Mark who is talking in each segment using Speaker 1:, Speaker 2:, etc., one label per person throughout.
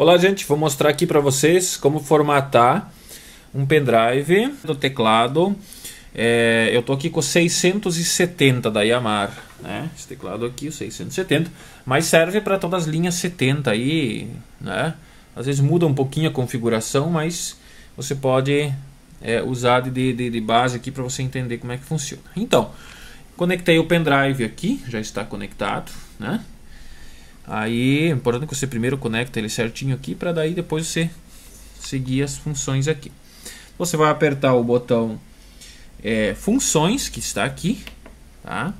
Speaker 1: Olá gente, vou mostrar aqui para vocês como formatar um pendrive do teclado. É, eu tô aqui com 670 da Yamaha, né? Esse teclado aqui, o 670, mas serve para todas as linhas 70 aí, né? Às vezes muda um pouquinho a configuração, mas você pode é, usar de, de, de base aqui para você entender como é que funciona. Então, conectei o pendrive aqui, já está conectado, né? Aí é importante que você primeiro conecta ele certinho aqui para daí depois você seguir as funções aqui. Você vai apertar o botão é, funções que está aqui, tá?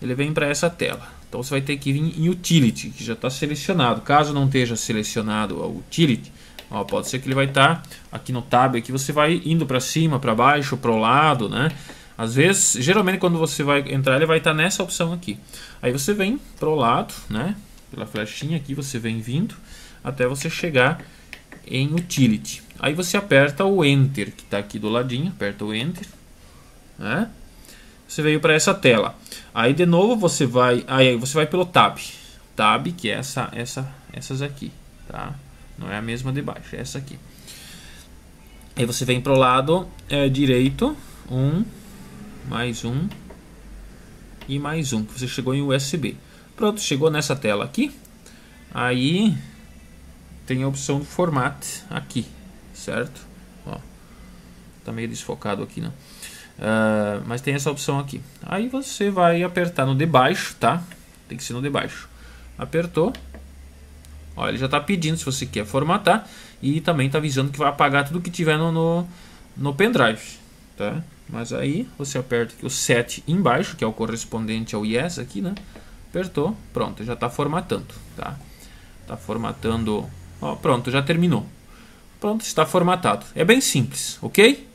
Speaker 1: Ele vem para essa tela. Então você vai ter que vir em utility, que já está selecionado. Caso não esteja selecionado o utility, ó, pode ser que ele vai estar tá aqui no tab aqui você vai indo para cima, para baixo, para o lado, né? Às vezes, geralmente quando você vai entrar, ele vai estar tá nessa opção aqui. Aí você vem para o lado, né? Pela flechinha aqui, você vem vindo até você chegar em Utility. Aí você aperta o Enter, que está aqui do ladinho, aperta o Enter. Né? Você veio para essa tela. Aí de novo você vai, aí você vai pelo Tab. Tab, que é essa, essa, essas aqui, tá? Não é a mesma de baixo, é essa aqui. Aí você vem para o lado é, direito, um, mais um e mais um, que você chegou em USB. Pronto, chegou nessa tela aqui. Aí tem a opção do format aqui, certo? Ó, tá meio desfocado aqui, né? Uh, mas tem essa opção aqui. Aí você vai apertar no de baixo, tá? Tem que ser no de baixo. Apertou. Ó, ele já está pedindo se você quer formatar. E também está avisando que vai apagar tudo que tiver no, no, no pendrive. Tá? Mas aí você aperta aqui o set embaixo, que é o correspondente ao yes aqui, né? Apertou, pronto, já está formatando, tá? Está formatando, ó, pronto, já terminou. Pronto, está formatado. É bem simples, ok?